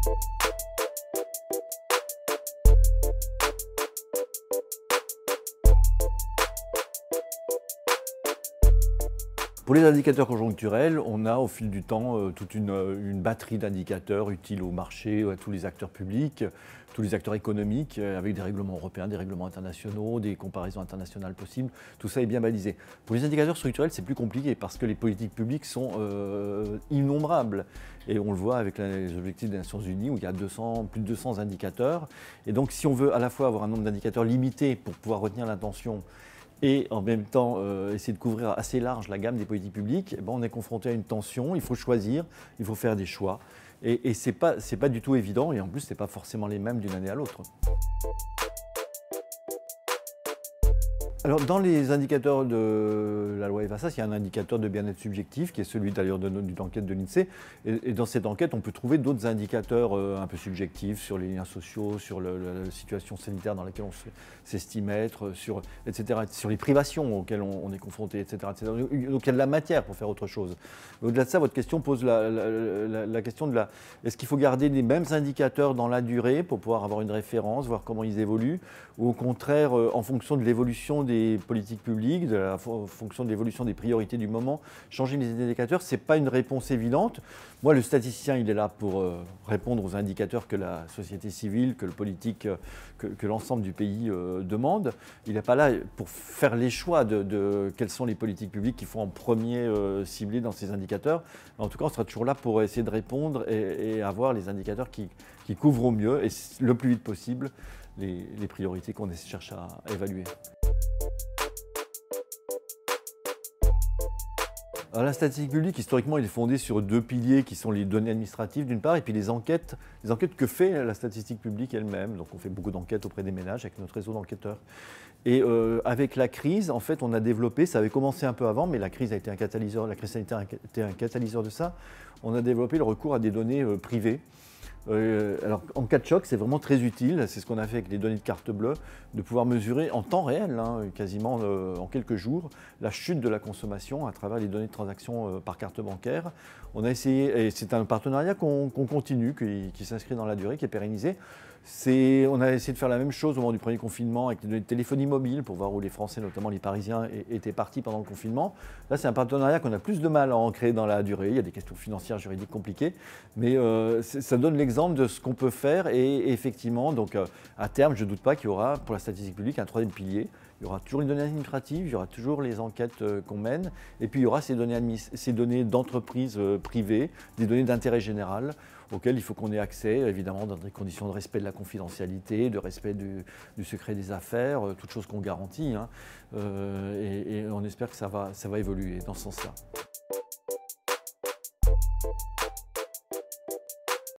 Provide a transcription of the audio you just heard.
Thank you Pour les indicateurs conjoncturels, on a au fil du temps euh, toute une, une batterie d'indicateurs utiles au marché, à tous les acteurs publics, tous les acteurs économiques, euh, avec des règlements européens, des règlements internationaux, des comparaisons internationales possibles. Tout ça est bien balisé. Pour les indicateurs structurels, c'est plus compliqué parce que les politiques publiques sont euh, innombrables. Et on le voit avec les objectifs des Nations Unies où il y a 200, plus de 200 indicateurs. Et donc si on veut à la fois avoir un nombre d'indicateurs limité pour pouvoir retenir l'intention et en même temps euh, essayer de couvrir assez large la gamme des politiques publiques, eh ben, on est confronté à une tension, il faut choisir, il faut faire des choix. Et, ce n'est pas, pas du tout évident, et en plus, ce n'est pas forcément les mêmes d'une année à l'autre. Alors, dans les indicateurs de la loi EVASAS, il y a un indicateur de bien-être subjectif qui est celui d'ailleurs d'une enquête de l'INSEE. Et, dans cette enquête, on peut trouver d'autres indicateurs euh, un peu subjectifs sur les liens sociaux, sur la situation sanitaire dans laquelle on s'estime être, sur, etc., sur les privations auxquelles on, est confronté, etc., Donc, il y a de la matière pour faire autre chose. Au-delà de ça, votre question pose la, la question de la. Est-ce qu'il faut garder les mêmes indicateurs dans la durée pour pouvoir avoir une référence, voir comment ils évoluent, ou au contraire, euh, en fonction de l'évolution des des politiques publiques, de la fonction de l'évolution des priorités du moment, changer les indicateurs, ce n'est pas une réponse évidente. Moi, le statisticien, il est là pour euh, répondre aux indicateurs que la société civile, que le politique, euh, que, l'ensemble du pays euh, demande. Il n'est pas là pour faire les choix de, quelles sont les politiques publiques qu'il faut en premier cibler dans ces indicateurs. En tout cas, on sera toujours là pour essayer de répondre et, avoir les indicateurs qui, couvrent au mieux et le plus vite possible les priorités qu'on cherche à évaluer. La statistique publique, historiquement, il est fondé sur deux piliers qui sont les données administratives d'une part, et puis les enquêtes, les enquêtes que fait la statistique publique elle-même. Donc on fait beaucoup d'enquêtes auprès des ménages avec notre réseau d'enquêteurs. Et euh, avec la crise, en fait, on a développé, ça avait commencé un peu avant, mais la crise a été un catalyseur, la crise sanitaire a été un catalyseur de ça. On a développé le recours à des données euh, privées euh, alors, en cas de choc, c'est vraiment très utile. C'est ce qu'on a fait avec les données de carte bleue, de pouvoir mesurer en temps réel, hein, quasiment euh, en quelques jours, la chute de la consommation à travers les données de transaction euh, par carte bancaire. On a essayé, et c'est un partenariat qu'on continue, qui s'inscrit dans la durée, qui est pérennisé. On a essayé de faire la même chose au moment du premier confinement avec les données de téléphonie mobile pour voir où les Français, notamment les Parisiens, étaient partis pendant le confinement. Là, c'est un partenariat qu'on a plus de mal à ancrer dans la durée. Il y a des questions financières, juridiques compliquées, mais euh, ça donne l'exemple de ce qu'on peut faire. Et, effectivement, donc euh, à terme, je ne doute pas qu'il y aura pour la statistique publique un troisième pilier. Il y aura toujours une donnée administrative, il y aura toujours les enquêtes euh, qu'on mène, et puis il y aura données, ces données d'entreprises privées, des données d'intérêt général auxquelles il faut qu'on ait accès, évidemment, dans des conditions de respect de la confidentialité, de respect du, secret des affaires, euh, toutes choses qu'on garantit. Hein. Euh, et, et, on espère que ça va, ça va évoluer dans ce sens-là.